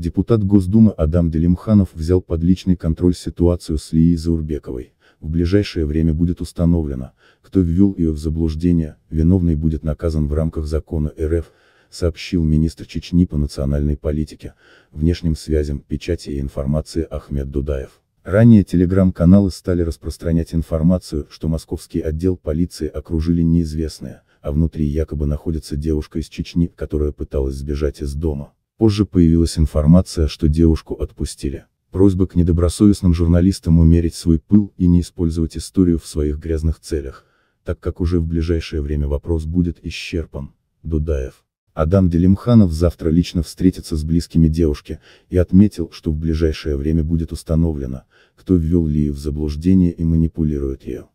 Депутат Госдумы Адам Делимханов взял под личный контроль ситуацию с Лией Заурбековой. В ближайшее время будет установлено, кто ввел ее в заблуждение, виновный будет наказан в рамках закона РФ, сообщил министр Чечни по национальной политике, внешним связям, печати и информации Ахмед Дудаев. Ранее телеграм-каналы стали распространять информацию, что московский отдел полиции окружили неизвестные, а внутри якобы находится девушка из Чечни, которая пыталась сбежать из дома. Позже появилась информация, что девушку отпустили. Просьба к недобросовестным журналистам умерить свой пыл и не использовать историю в своих грязных целях, так как уже в ближайшее время вопрос будет исчерпан. Дудаев. Адам Делимханов завтра лично встретится с близкими девушки, и отметил, что в ближайшее время будет установлено, кто ввел Лию в заблуждение и манипулирует ее.